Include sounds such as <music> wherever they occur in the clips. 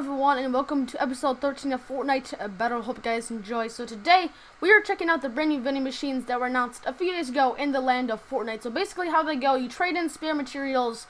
everyone and welcome to episode 13 of Fortnite Battle. Hope you guys enjoy. So today we are checking out the brand new vending machines that were announced a few days ago in the land of Fortnite. So basically how they go, you trade in spare materials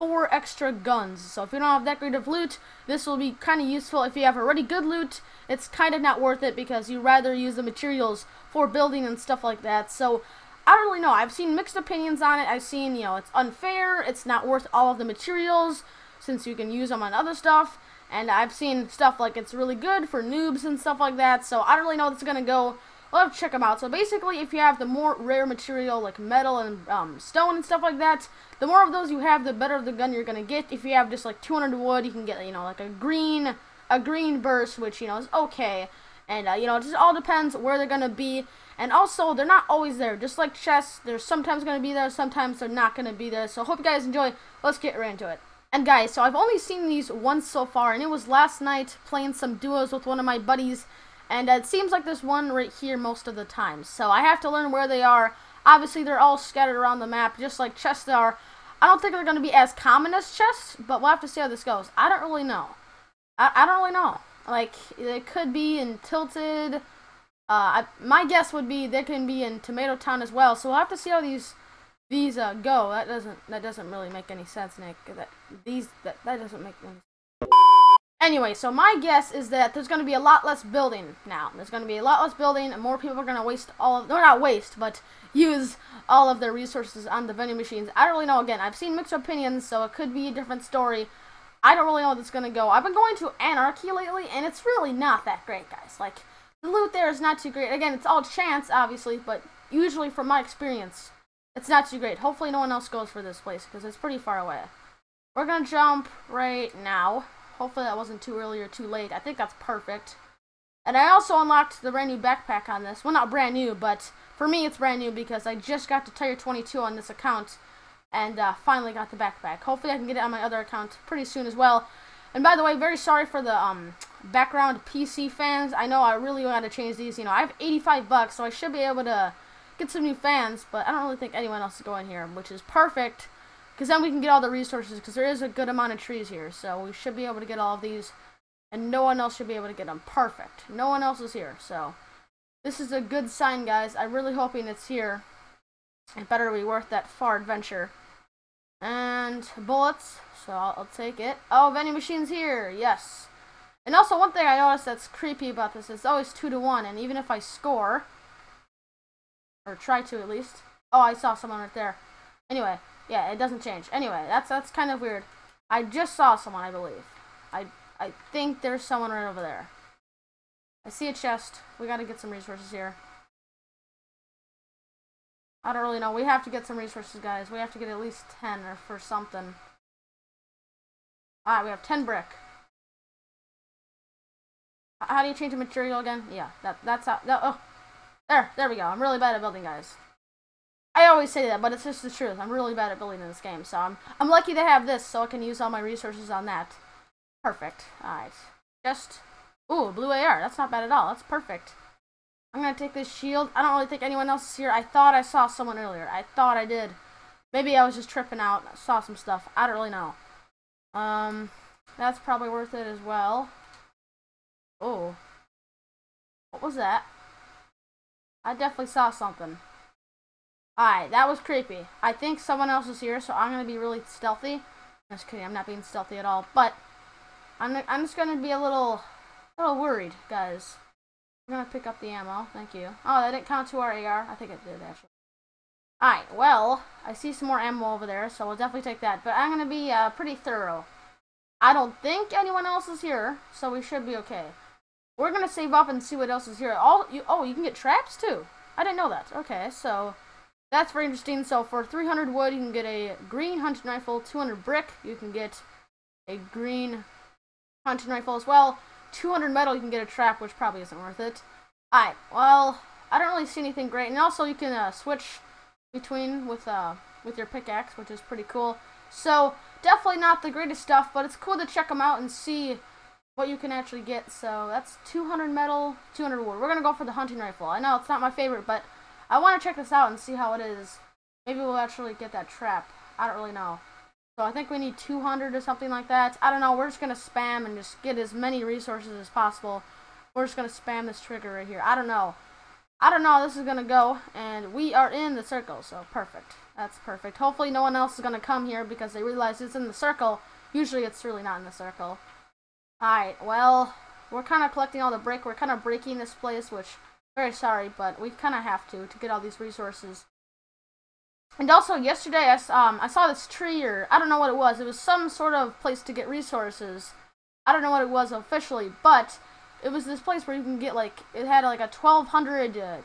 for extra guns. So if you don't have that great of loot, this will be kind of useful. If you have already good loot, it's kind of not worth it because you rather use the materials for building and stuff like that. So I don't really know. I've seen mixed opinions on it. I've seen, you know, it's unfair. It's not worth all of the materials since you can use them on other stuff. And I've seen stuff like it's really good for noobs and stuff like that, so I don't really know what's going to go. We'll check them out. So basically, if you have the more rare material, like metal and um, stone and stuff like that, the more of those you have, the better the gun you're going to get. If you have just like 200 wood, you can get, you know, like a green, a green burst, which, you know, is okay. And, uh, you know, it just all depends where they're going to be. And also, they're not always there. Just like chests, they're sometimes going to be there, sometimes they're not going to be there. So hope you guys enjoy. Let's get right into it. And guys, so I've only seen these once so far, and it was last night playing some duos with one of my buddies, and it seems like there's one right here most of the time. So I have to learn where they are. Obviously, they're all scattered around the map, just like chests are. I don't think they're going to be as common as chests, but we'll have to see how this goes. I don't really know. I, I don't really know. Like, it could be in Tilted. Uh, I, my guess would be they can be in Tomato Town as well, so we'll have to see how these these uh, go. That doesn't that doesn't really make any sense, Nick. That these that that doesn't make any. Sense. Anyway, so my guess is that there's going to be a lot less building now. There's going to be a lot less building, and more people are going to waste all of, or not waste, but use all of their resources on the vending machines. I don't really know. Again, I've seen mixed opinions, so it could be a different story. I don't really know this is going to go. I've been going to Anarchy lately, and it's really not that great, guys. Like, the loot there is not too great. Again, it's all chance, obviously, but usually from my experience, it's not too great. Hopefully no one else goes for this place because it's pretty far away. We're going to jump right now. Hopefully that wasn't too early or too late. I think that's perfect. And I also unlocked the brand new backpack on this. Well, not brand new, but for me it's brand new because I just got to Tier 22 on this account and uh, finally got the backpack. Hopefully I can get it on my other account pretty soon as well. And by the way, very sorry for the um, background PC fans. I know I really want to change these. You know, I have 85 bucks, so I should be able to get some new fans, but I don't really think anyone else is going here, which is perfect, because then we can get all the resources, because there is a good amount of trees here, so we should be able to get all of these, and no one else should be able to get them. Perfect. No one else is here, so this is a good sign, guys. I'm really hoping it's here. It better be worth that far adventure. And bullets, so I'll, I'll take it. Oh, vending machine's here, yes. And also, one thing I noticed that's creepy about this is it's always 2 to 1, and even if I score, or try to at least. Oh, I saw someone right there. Anyway, yeah, it doesn't change. Anyway, that's that's kind of weird. I just saw someone, I believe. I I think there's someone right over there. I see a chest. We gotta get some resources here. I don't really know. We have to get some resources, guys. We have to get at least 10 or for something. Alright, we have 10 brick. How do you change the material again? Yeah, that that's how. That, oh, there, there we go. I'm really bad at building, guys. I always say that, but it's just the truth. I'm really bad at building in this game, so I'm I'm lucky to have this, so I can use all my resources on that. Perfect. Alright. Just... Ooh, blue AR. That's not bad at all. That's perfect. I'm gonna take this shield. I don't really think anyone else is here. I thought I saw someone earlier. I thought I did. Maybe I was just tripping out. I saw some stuff. I don't really know. Um, that's probably worth it as well. Oh. What was that? I definitely saw something. Alright, that was creepy. I think someone else is here, so I'm going to be really stealthy. Just kidding, I'm not being stealthy at all. But, I'm, I'm just going to be a little, a little worried, guys. I'm going to pick up the ammo. Thank you. Oh, that didn't count to our AR. I think it did, actually. Alright, well, I see some more ammo over there, so we'll definitely take that. But I'm going to be uh, pretty thorough. I don't think anyone else is here, so we should be okay. We're gonna save up and see what else is here. All you oh, you can get traps too. I didn't know that. Okay, so that's very interesting. So for 300 wood, you can get a green hunting rifle. 200 brick, you can get a green hunting rifle as well. 200 metal, you can get a trap, which probably isn't worth it. Alright, well, I don't really see anything great. And also, you can uh, switch between with uh with your pickaxe, which is pretty cool. So definitely not the greatest stuff, but it's cool to check them out and see what you can actually get. So that's 200 metal, 200 wood. We're going to go for the hunting rifle. I know it's not my favorite, but I want to check this out and see how it is. Maybe we'll actually get that trap. I don't really know. So I think we need 200 or something like that. I don't know. We're just going to spam and just get as many resources as possible. We're just going to spam this trigger right here. I don't know. I don't know how this is going to go. And we are in the circle, so perfect. That's perfect. Hopefully no one else is going to come here because they realize it's in the circle. Usually it's really not in the circle. Alright, well, we're kind of collecting all the brick. We're kind of breaking this place, which, very sorry, but we kind of have to, to get all these resources. And also, yesterday, I, um, I saw this tree, or I don't know what it was. It was some sort of place to get resources. I don't know what it was officially, but it was this place where you can get, like, it had, like, a 1200 uh,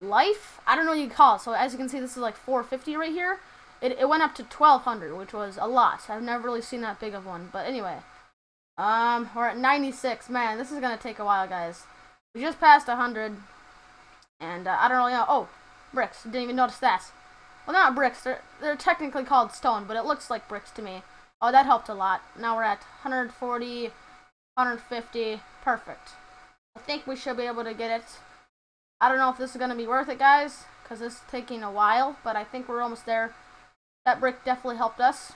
life? I don't know what you call it. So, as you can see, this is, like, 450 right here. It, it went up to 1200, which was a lot. I've never really seen that big of one. But anyway, um, we're at 96. Man, this is going to take a while, guys. We just passed 100. And uh, I don't really know. Oh, bricks. Didn't even notice that. Well, not bricks. They're, they're technically called stone, but it looks like bricks to me. Oh, that helped a lot. Now we're at 140, 150. Perfect. I think we should be able to get it. I don't know if this is going to be worth it, guys, because is taking a while, but I think we're almost there. That brick definitely helped us.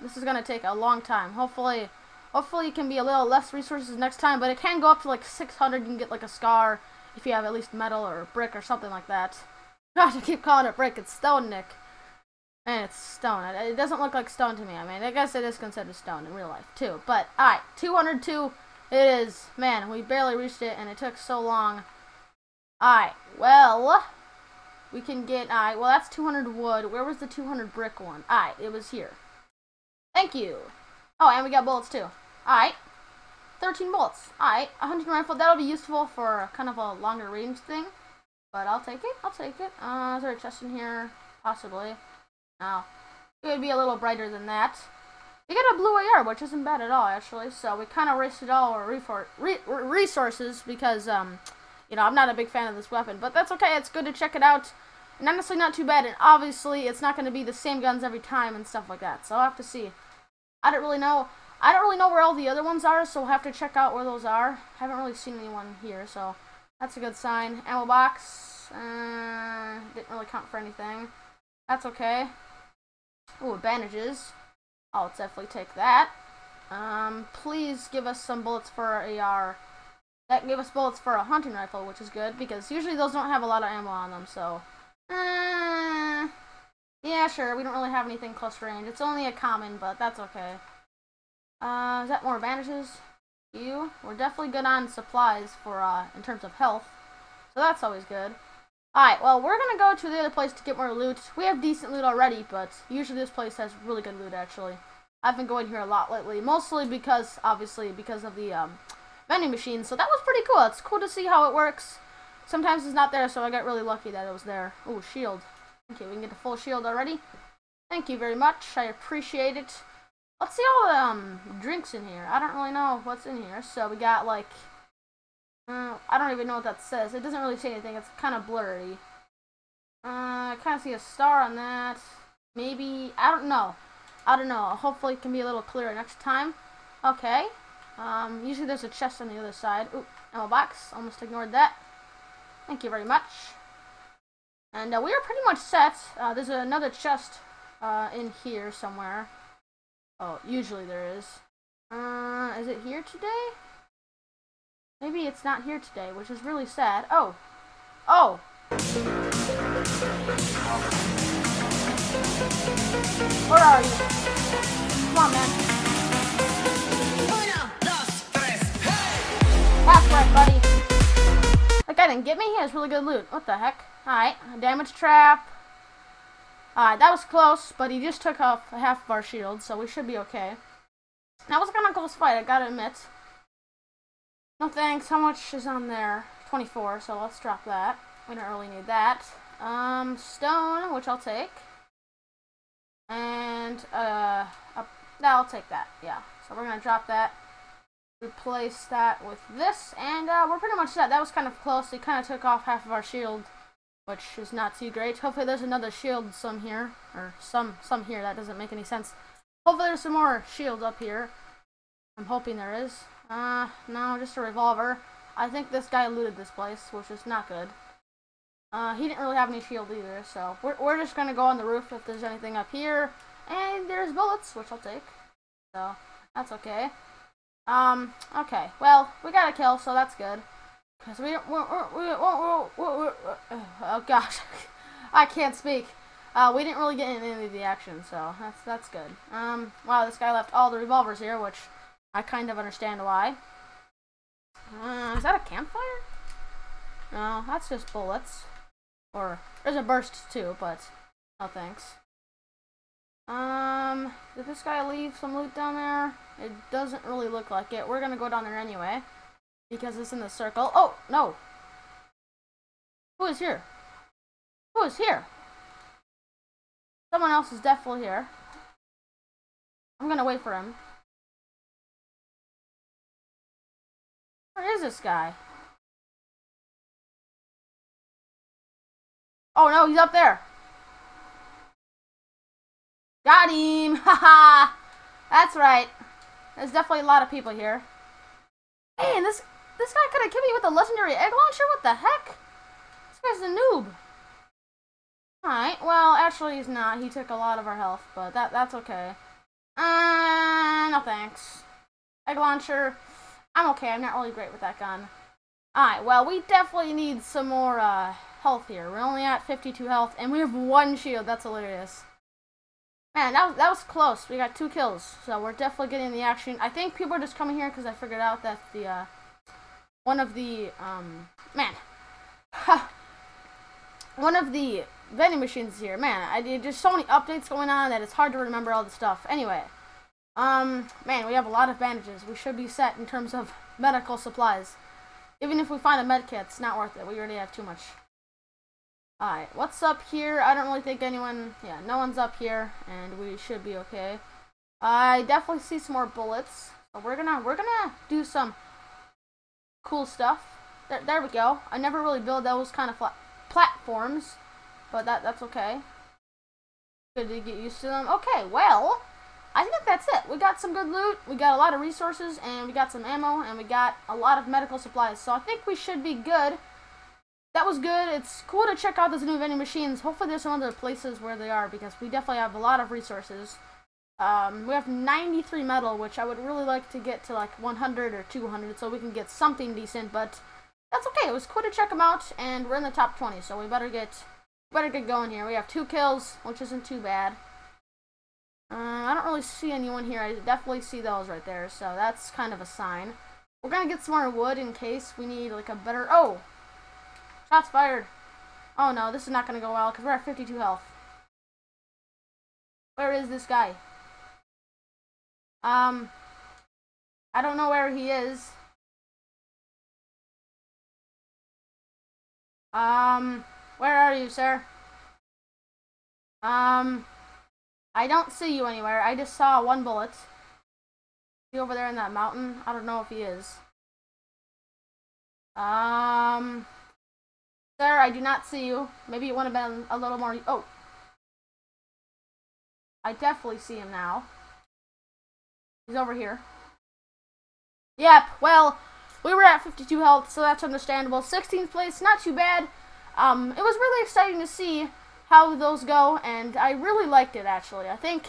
This is going to take a long time. Hopefully, hopefully it can be a little less resources next time, but it can go up to like 600. You can get like a scar if you have at least metal or brick or something like that. <laughs> Gosh, I keep calling it brick. It's stone, Nick. And it's stone. It, doesn't look like stone to me. I mean, I guess it is considered stone in real life, too. But, alright, 202 it is. Man, we barely reached it, and it took so long. Alright, well, we can get, alright, well, that's 200 wood. Where was the 200 brick one? Alright, it was here. Thank you. Oh, and we got bullets, too. Alright. 13 bullets. Alright, a hunting rifle. That'll be useful for kind of a longer range thing. But I'll take it. I'll take it. Uh, is there a chest in here? Possibly. No. It would be a little brighter than that. We got a blue AR, which isn't bad at all, actually. So we kind of wasted all our re resources because, um, you know, I'm not a big fan of this weapon. But that's okay. It's good to check it out. And honestly, not too bad. And obviously, it's not going to be the same guns every time and stuff like that. So I'll have to see. I don't really know. I don't really know where all the other ones are, so we'll have to check out where those are. I haven't really seen anyone here, so that's a good sign. Ammo box. Uh, didn't really count for anything. That's okay. Ooh, bandages. I'll definitely take that. Um, please give us some bullets for our AR. That gave us bullets for a hunting rifle, which is good, because usually those don't have a lot of ammo on them, so... Uh, yeah, sure, we don't really have anything close range. It's only a common, but that's okay. Uh, is that more bandages? You? We're definitely good on supplies for, uh, in terms of health. So that's always good. Alright, well, we're gonna go to the other place to get more loot. We have decent loot already, but usually this place has really good loot, actually. I've been going here a lot lately, mostly because, obviously, because of the, um, vending machine. So that was pretty cool. It's cool to see how it works. Sometimes it's not there, so I got really lucky that it was there. Oh, shield. Okay, we can get the full shield already. Thank you very much. I appreciate it. Let's see all the um, drinks in here. I don't really know what's in here. So we got like, uh, I don't even know what that says. It doesn't really say anything. It's kind of blurry. Uh, I kind of see a star on that. Maybe, I don't know. I don't know. Hopefully it can be a little clearer next time. Okay. Um, usually there's a chest on the other side. Ooh, ammo box. Almost ignored that. Thank you very much. And uh, we are pretty much set. Uh, there's another chest uh, in here somewhere. Oh, usually there is. Uh, is it here today? Maybe it's not here today, which is really sad. Oh. Oh! Where are you? Come on, man. Uno, dos, tres. That's right, buddy. That guy didn't get me. He has really good loot. What the heck? Alright. Damage trap. Alright, that was close, but he just took off half of our shield, so we should be okay. That was kind of close fight, I gotta admit. No thanks, how much is on there? 24, so let's drop that. We don't really need that. Um, stone, which I'll take. And, uh, uh I'll take that, yeah. So we're gonna drop that. Replace that with this, and, uh, we're pretty much set. That was kind of close, he kind of took off half of our shield which is not too great. Hopefully there's another shield some here, or some some here, that doesn't make any sense. Hopefully there's some more shields up here. I'm hoping there is. Uh, no, just a revolver. I think this guy looted this place, which is not good. Uh, he didn't really have any shield either, so we're, we're just gonna go on the roof if there's anything up here. And there's bullets, which I'll take. So, that's okay. Um, okay. Well, we got a kill, so that's good. Because we don't, oh gosh. <laughs> I can't speak. Uh, we didn't really get into any of the action, so that's that's good. Um, wow, this guy left all the revolvers here, which I kind of understand why. Uh, is that a campfire? No, that's just bullets. Or, there's a burst too, but no thanks. Um, did this guy leave some loot down there? It doesn't really look like it. We're gonna go down there anyway. Because it's in the circle. Oh, no! Who is here? Who is here? Someone else is definitely here. I'm gonna wait for him. Where is this guy? Oh no, he's up there. Got him! <laughs> Haha! That's right. There's definitely a lot of people here. Hey, and this this guy could have killed me with a legendary egg launcher? What the heck? This guy's a noob. Alright, well, actually he's not. He took a lot of our health, but that that's okay. Uh, no thanks. Egg launcher. I'm okay. I'm not really great with that gun. Alright, well, we definitely need some more uh, health here. We're only at 52 health, and we have one shield. That's hilarious. Man, that was, that was close. We got two kills, so we're definitely getting the action. I think people are just coming here because I figured out that the, uh, one of the, um, man, one of the vending machines here, man, I, there's so many updates going on that it's hard to remember all the stuff. Anyway, um, man, we have a lot of bandages. We should be set in terms of medical supplies. Even if we find a med kit, it's not worth it. We already have too much. Alright, what's up here? I don't really think anyone... Yeah, no one's up here, and we should be okay. I definitely see some more bullets. So we're gonna we're gonna do some cool stuff. There, there we go. I never really build those kind of platforms, but that that's okay. Good to get used to them. Okay, well, I think that's it. We got some good loot, we got a lot of resources, and we got some ammo, and we got a lot of medical supplies. So I think we should be good. That was good. It's cool to check out those new vending machines. Hopefully there's some other places where they are, because we definitely have a lot of resources. Um, we have 93 metal, which I would really like to get to like 100 or 200 so we can get something decent, but that's okay. It was cool to check them out, and we're in the top 20, so we better get better get going here. We have two kills, which isn't too bad. Uh, I don't really see anyone here. I definitely see those right there, so that's kind of a sign. We're gonna get some more wood in case we need like a better... Oh! Shots fired! Oh no, this is not gonna go well because we're at 52 health. Where is this guy? Um, I don't know where he is. Um, where are you, sir? Um, I don't see you anywhere. I just saw one bullet. He over there in that mountain? I don't know if he is. Um, sir, I do not see you. Maybe you would have been a little more. Oh, I definitely see him now. He's over here. Yep. Well, we were at 52 health, so that's understandable. 16th place, not too bad. Um, it was really exciting to see how those go, and I really liked it, actually. I think,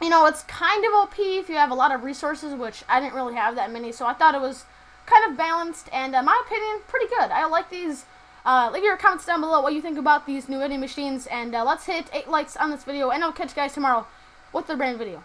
you know, it's kind of OP if you have a lot of resources, which I didn't really have that many, so I thought it was kind of balanced, and uh, my opinion, pretty good. I like these. Uh, leave your comments down below what you think about these new vending machines, and uh, let's hit 8 likes on this video, and I'll catch you guys tomorrow with the brand video.